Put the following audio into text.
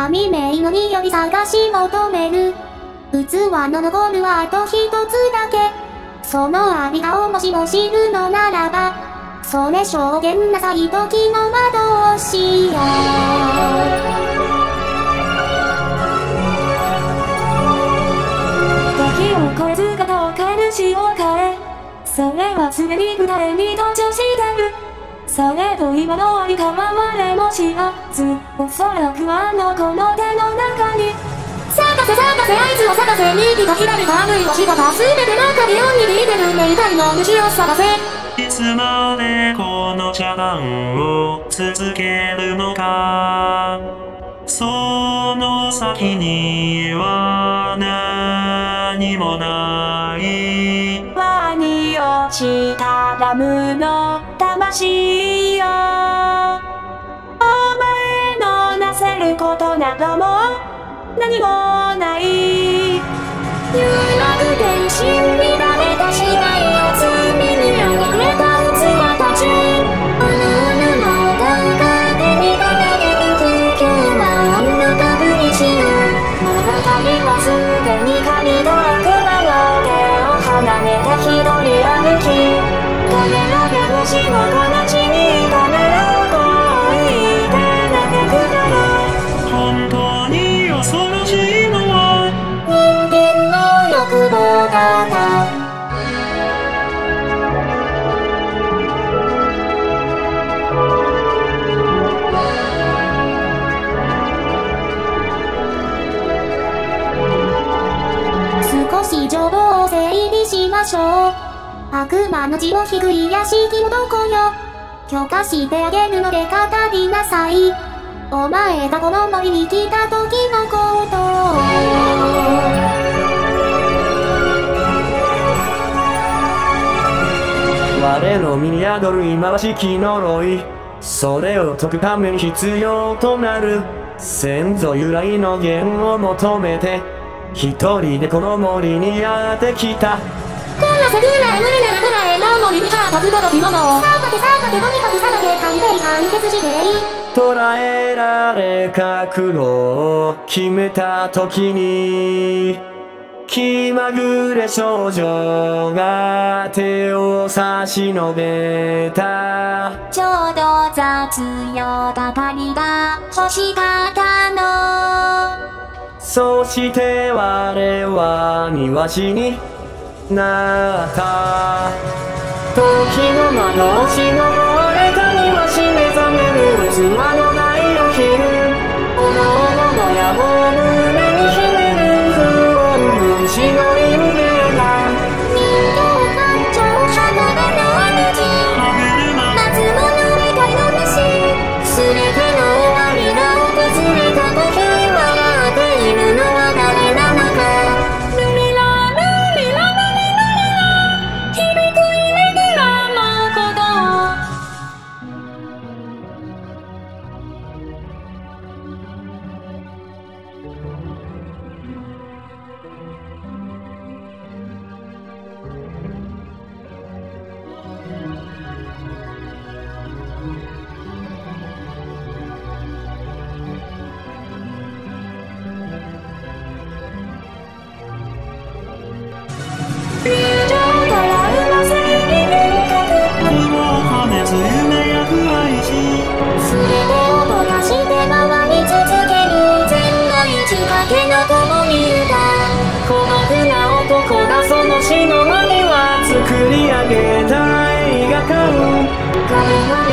神名の匂い探し求める。器の残るはあと一つだけ。そのありがをもしも知るのならば、それ証言なさい時の窓をしよう。時を超え姿を変えるしを変えそれは常に二重に登場してるそれと今のありかは我も知らずおそらくあの子の手の中に。探せ探せあいつを探せ右か左かあるいは下か全ての鍵を握ってる明太の主を探せいつまでこの茶番を続けるのかその先には何もない輪に落ちたラムの魂よお前のなせることなども何もない少し情報を整理しましょう。悪魔の血をひぐり屋敷のどこよ。許可してあげるので語りなさい。お前がこの森に来た時のことを我の身に宿る忌まわしき呪い。それを解くために必要となる先祖由来の源を求めて一人でこの森にやってきた。こんなせぐらい無理ならぐらいの森にか立つ届きも。のさあてさあてとにかくさだけ完璧完結してい捉えられ覚悟を決めた時に気まぐれ少女が手を差し伸べたちょうど雑用係が欲しかったのそして我は庭師になった。時の窓をしのばれた庭師目覚める器の作り上げた映画館